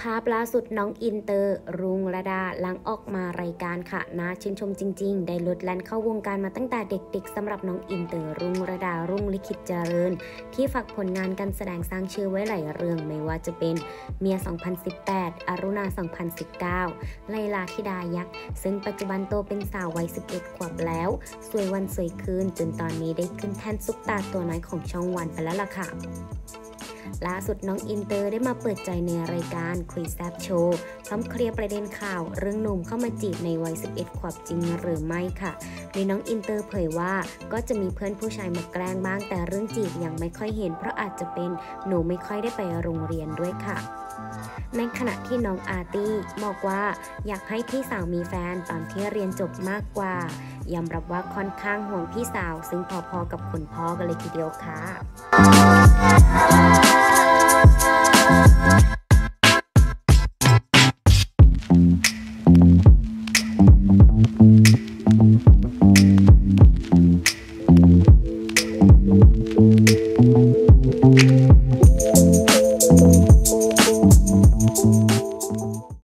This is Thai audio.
ภาพล่าสุดน้องอินเตอร์ รุ่งรดาหลังออกมารายการค่ะน่าชื่นชมจริง ๆ ได้โลดแล่นเข้าวงการมาตั้งแต่เด็กๆสำหรับน้องอินเตอร์ รุ่งรดารุ่งลิขิตเจริญ ที่ฝากผลงานการแสดงสร้างชื่อไว้หลายเรื่องไม่ว่าจะเป็นเมีย 2018 อรุณา 2019 ไลลาธิดายักษ์ ซึ่งปัจจุบันโตเป็นสาววัย 11 ขวบแล้ว สวยวันสวยคืนจนตอนนี้ได้ขึ้นแท่นซุปตาร์ตัวน้อยของช่องวันไปแล้วล่ะค่ะ ล่าสุดน้องอินเตอร์ได้มาเปิดใจในรายการคุยแซบโชว์พร้อมเคลียร์ประเด็นข่าวเรื่องหนุ่มเข้ามาจีบในวัย 11 ขวบจริงหรือไม่ค่ะโดยน้องอินเตอร์เผยว่าก็จะมีเพื่อนผู้ชายมาแกล้งบ้าง แต่เรื่องจีบยังไม่ค่อยเห็น เพราะอาจจะเป็นหนูไม่ค่อยได้ไปโรงเรียนด้วยค่ะในขณะที่น้องอาร์ตี้บอกว่าอยากให้พี่สาวมีแฟนตอนที่เรียนจบมากกว่ายอมรับว่าค่อนข้างห่วงพี่สาว ซึ่งพอๆกับคุณพ่อกันเลยทีเดียวค่ะ うん。